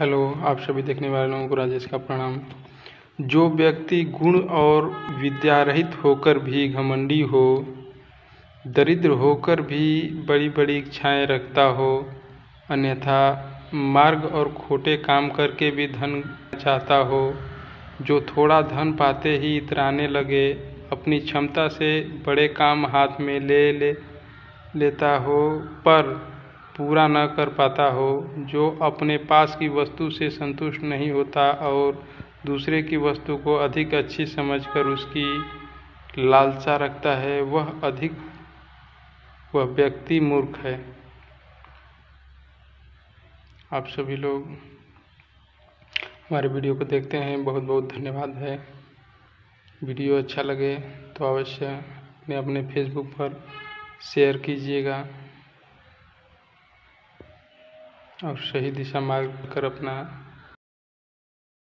Hello, आप सभी देखने वाले लोगों को राजेश का प्रणाम। जो व्यक्ति गुण और विद्या रहित होकर भी घमंडी हो, दरिद्र होकर भी बड़ी बड़ी इच्छाएँ रखता हो, अन्यथा मार्ग और खोटे काम करके भी धन चाहता हो, जो थोड़ा धन पाते ही इतराने लगे, अपनी क्षमता से बड़े काम हाथ में ले ले लेता हो, पर पूरा न कर पाता हो, जो अपने पास की वस्तु से संतुष्ट नहीं होता और दूसरे की वस्तु को अधिक अच्छी समझकर उसकी लालसा रखता है, वह अधिक, वह व्यक्ति मूर्ख है। आप सभी लोग हमारे वीडियो को देखते हैं। बहुत बहुत धन्यवाद है। वीडियो अच्छा लगे तो अवश्य अपने अपने फेसबुक पर शेयर कीजिएगा। और सही दिशा मार्ग कर अपना